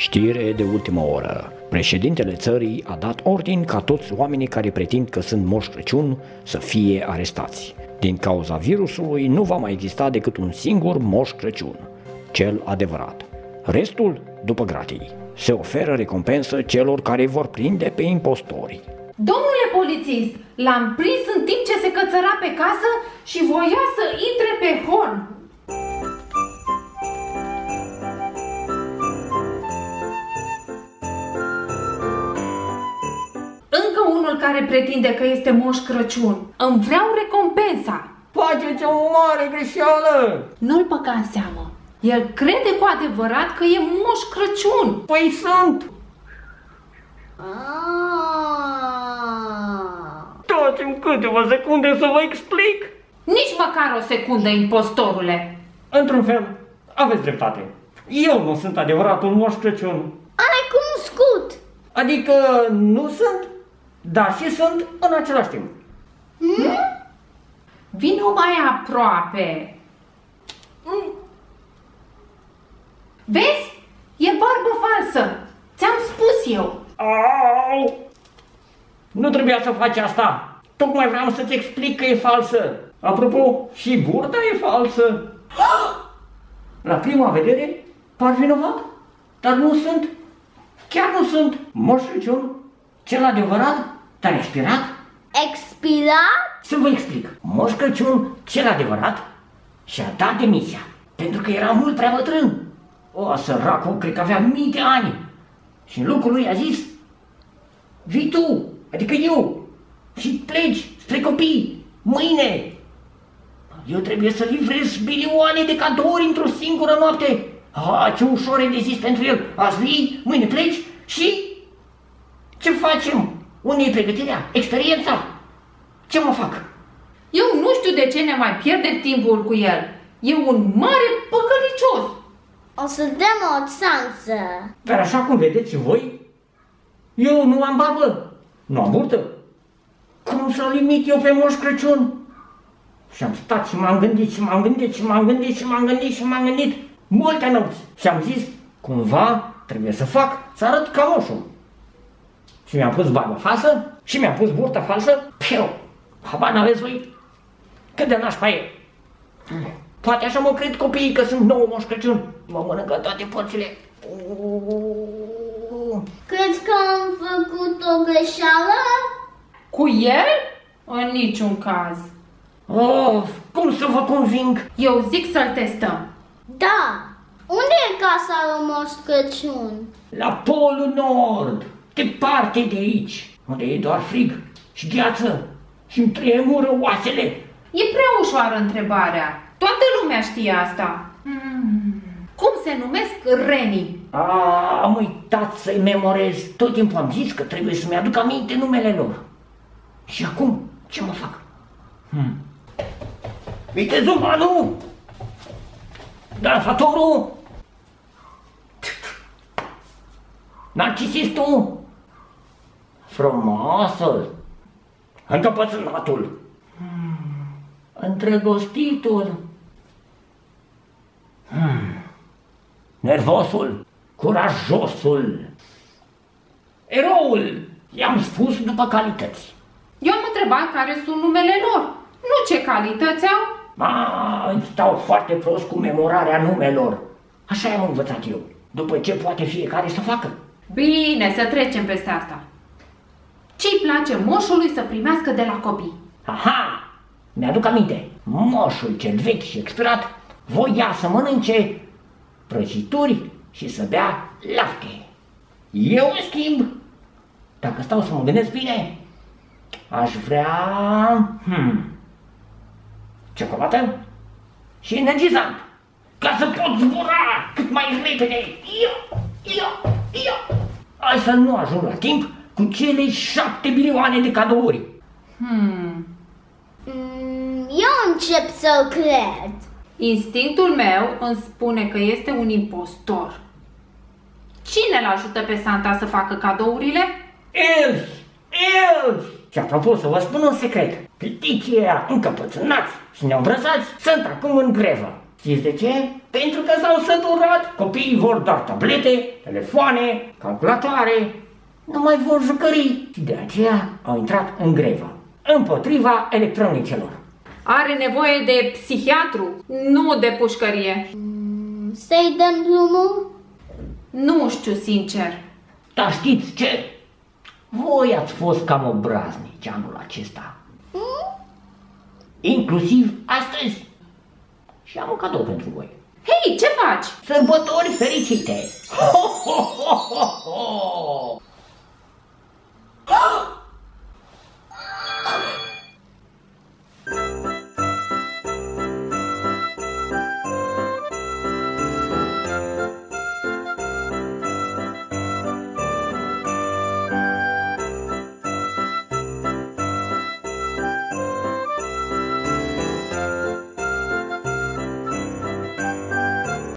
Știre de ultimă oră. Președintele țării a dat ordin ca toți oamenii care pretind că sunt Moș Crăciun să fie arestați. Din cauza virusului nu va mai exista decât un singur Moș Crăciun, cel adevărat. Restul, după gratii. Se oferă recompensă celor care vor prinde pe impostori. Domnule polițist, l-am prins în timp ce se cățăra pe casă și voia să intre pe horn. Care pretinde că este Moș Crăciun. Îmi vreau recompensa. Faceți o mare greșeală! Nu-l băga în seamă. El crede cu adevărat că e Moș Crăciun. Păi sunt! Dați-mi câteva secunde să vă explic. Nici măcar o secundă, impostorule. Într-un fel, aveți dreptate. Eu nu sunt adevăratul Moș Crăciun. Ai cunoscut! Adică nu sunt, dar și sunt în același timp. Vino mai aproape. Mm. Vezi? E barbă falsă. Ți-am spus eu. Au! Nu trebuia să faci asta. Tocmai vreau să-ți explic că e falsă. Apropo, și burta e falsă. La prima vedere, par vinovat, dar nu sunt. Chiar nu sunt. Moș Crăciun, cel adevărat, dar expirat. Expirat? Să vă explic. Moș Crăciun, cel adevărat, și-a dat demisia, pentru că era mult prea bătrân. O, săracul, cred că avea mii de ani. Și în locul lui a zis, vii tu, adică eu, și pleci spre copii, mâine. Eu trebuie să livrez milioane de cadouri într-o singură noapte. Ah, ce ușor e de zis pentru el. Azi vii, mâine pleci și... Ce facem? Unde e pregătirea? Experiența? Ce mă fac? Eu nu știu de ce ne mai pierdem timpul cu el. E un mare păcălicios. O să dăm o șansă. Dar așa cum vedeți și voi, eu nu am barbă, nu am burtă. Cum să limit eu pe Moș Crăciun? Și am stat și m-am gândit și m-am gândit și m-am gândit și m-am gândit și m-am gândit multe nopți. Și am zis, cumva trebuie să fac, să arăt ca moșul. Și mi-am pus barbă falsă și mi-am pus burtă falsă. Piu, habar n-aveți voi cât de nașpa e. Poate așa mă cred copiii că sunt nouă Moș Crăciun. Mă mănâncă toate porțile. Crezi că am făcut o greșeală? Cu el? În niciun caz. Oh, cum să vă conving? Eu zic să-l testăm. Da. Unde e casa lui Moș Crăciun? La Polul Nord, departe de aici, unde e doar frig și gheață și îmi tremură oasele. E prea ușoară întrebarea. Toată lumea știe asta. Hmm. Cum se numesc renii? A, am uitat să-i memorez. Tot timpul am zis că trebuie să-mi aduc aminte numele lor. Și acum, ce mă fac? Hmm. Vitezumanul! Dansatorul! Narcisistul! Frumosul! Încăpățânatul! Hmm. Îndrăgostitul! Hmm. Nervosul! Curajosul! Eroul! I-am spus după calități. Eu am întrebat care sunt numele lor, nu ce calități au. Ma, îmi stau foarte prost cu memorarea numelor. Așa am învățat eu. După ce poate fiecare să facă. Bine, să trecem peste asta. Ce-i place moșului să primească de la copii? Aha! Mi-aduc aminte. Moșul cel vechi și expirat voia să mănânce prăjituri și să bea lapte. Eu, în schimb, dacă stau să mă gândesc bine, aș vrea... Hmm, ciocolată și energizant, ca să pot zbura cât mai repede. Ia, ia, ia. Altfel nu ajung la timp cu cele șapte milioane de cadouri. Hmm. Mm, eu încep să cred. Instinctul meu îmi spune că este un impostor. Cine îl ajută pe Santa să facă cadourile? Elf! Elf! Și apropo, să vă spun un secret. Piticii ăia încăpățânați și neîmbrăsați sunt acum în grevă. Știți de ce? Pentru că s-au săturat. Copiii vor doar tablete, telefoane, calculatoare, nu mai vor jucării. Și de aceea au intrat în grevă, împotriva electronicelor. Are nevoie de psihiatru, nu de pușcărie. Să-i dăm drumul? Nu știu, sincer. Dar știți ce? Voi ați fost cam obraznici anul acesta. Inclusiv astăzi. Și am un cadou pentru voi. Hei, ce faci? Sărbători fericite! Ho, ho, ho, ho, ho!